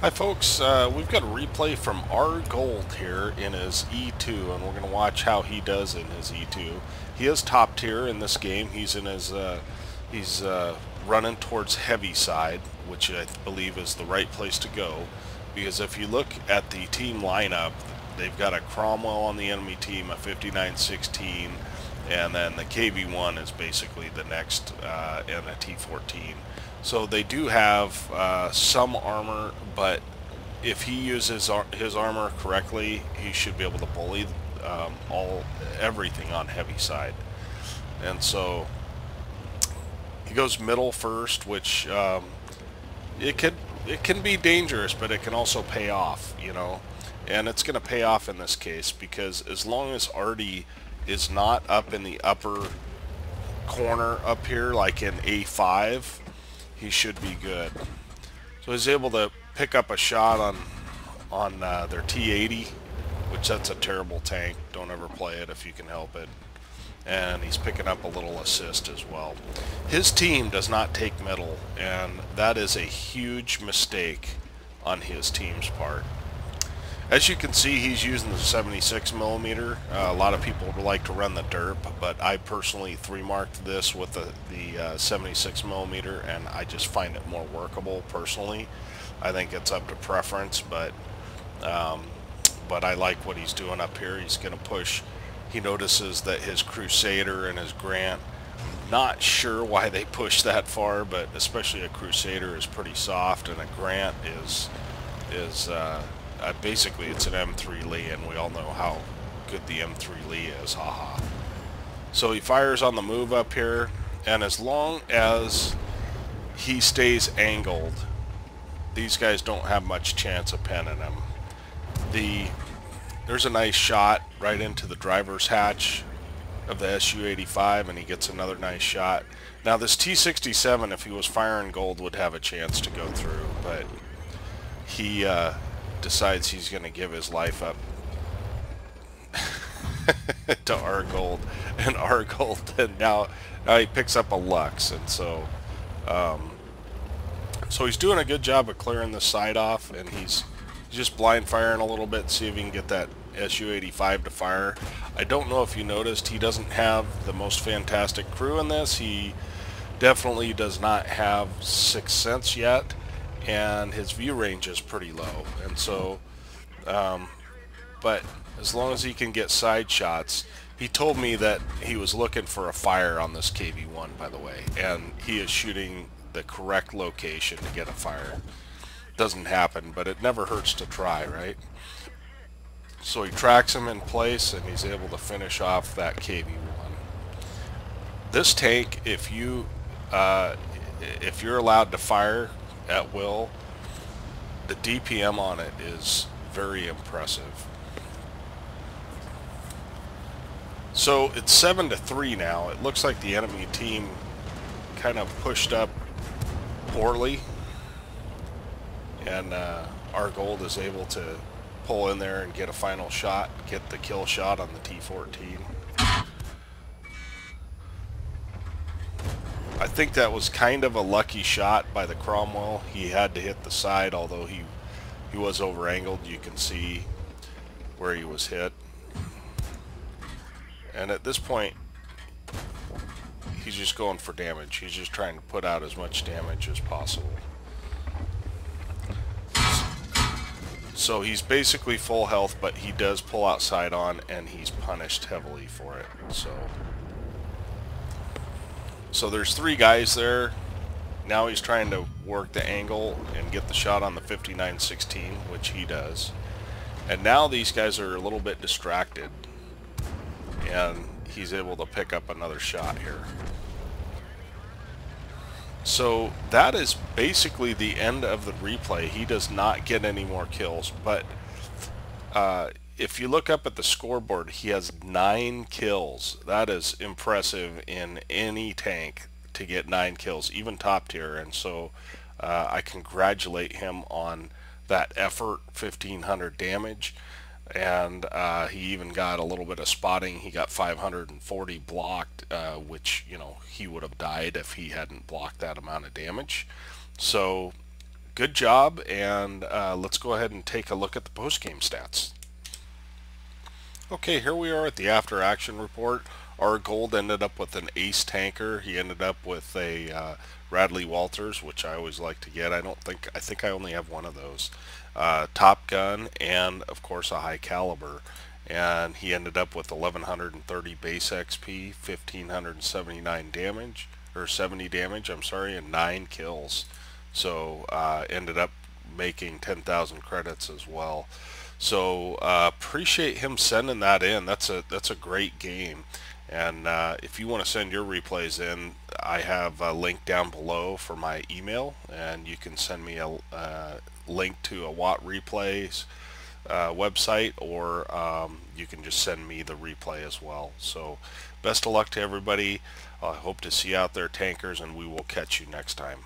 Hi folks, uh, we've got a replay from R Gold here in his E2 and we're going to watch how he does in his E2. He is top tier in this game. He's in his uh, he's uh, running towards heavy side, which I believe is the right place to go because if you look at the team lineup, they've got a Cromwell on the enemy team, a 5916, and then the KV-1 is basically the next, uh, and a T-14. So they do have uh, some armor, but if he uses ar his armor correctly, he should be able to bully um, all everything on heavy side. And so he goes middle first, which um, it could it can be dangerous, but it can also pay off, you know. And it's going to pay off in this case because as long as Artie is not up in the upper corner up here, like in A5, he should be good. So he's able to pick up a shot on on uh, their T-80, which that's a terrible tank. Don't ever play it if you can help it. And he's picking up a little assist as well. His team does not take middle, and that is a huge mistake on his team's part. As you can see, he's using the 76 millimeter. Uh, a lot of people like to run the derp, but I personally three marked this with the, the uh, 76 millimeter, and I just find it more workable personally. I think it's up to preference, but um, but I like what he's doing up here. He's going to push. He notices that his Crusader and his Grant. Not sure why they push that far, but especially a Crusader is pretty soft, and a Grant is is. Uh, uh, basically it's an M3 Lee, and we all know how good the M3 Lee is, haha. So he fires on the move up here, and as long as he stays angled, these guys don't have much chance of penning him. The There's a nice shot right into the driver's hatch of the Su-85, and he gets another nice shot. Now this T-67, if he was firing gold, would have a chance to go through, but he uh, decides he's going to give his life up to R Gold and R Gold, and now now he picks up a Luchs, and so um, so he's doing a good job of clearing the side off, and he's just blind firing a little bit, see if he can get that SU-85 to fire. I don't know if you noticed, he doesn't have the most fantastic crew in this. He definitely does not have Sixth Sense yet and his view range is pretty low. And so, um, but as long as he can get side shots, he told me that he was looking for a fire on this KV-1, by the way, and he is shooting the correct location to get a fire. Doesn't happen, but it never hurts to try, right? So he tracks him in place, and he's able to finish off that KV-1. This tank, if you uh, if you're allowed to fire at will, the DPM on it is very impressive. So it's 7 to 3 now. It looks like the enemy team kind of pushed up poorly. And uh, R Gold is able to pull in there and get a final shot, get the kill shot on the T-14. I think that was kind of a lucky shot by the Cromwell. He had to hit the side, although he he was over angled. You can see where he was hit. And at this point, he's just going for damage. He's just trying to put out as much damage as possible. So he's basically full health, but he does pull outside on, and he's punished heavily for it. So. So there's three guys there. Now he's trying to work the angle and get the shot on the 5916, which he does. And now these guys are a little bit distracted. And he's able to pick up another shot here. So that is basically the end of the replay. He does not get any more kills, but uh, if you look up at the scoreboard, he has nine kills. That is impressive in any tank to get nine kills, even top tier. And so uh, I congratulate him on that effort, 1500 damage. And uh, he even got a little bit of spotting. He got 540 blocked, uh, which, you know, he would have died if he hadn't blocked that amount of damage. So good job, and uh, let's go ahead and take a look at the post-game stats. Okay, here we are at the after action report. R Gold ended up with an ace tanker. He ended up with a uh, Radley Walters, which I always like to get. I don't think, I think I only have one of those. Uh, Top Gun, and of course a high caliber. And he ended up with 1130 base XP, 1579 damage, or 70 damage, I'm sorry, and 9 kills. So uh, ended up making 10,000 credits as well. So uh, appreciate him sending that in. That's a that's a great game. And uh, if you want to send your replays in, I have a link down below for my email, and you can send me a uh, link to a WoT Replays uh, website, or um, you can just send me the replay as well. So, best of luck to everybody. I hope to see you out there, tankers, and we will catch you next time.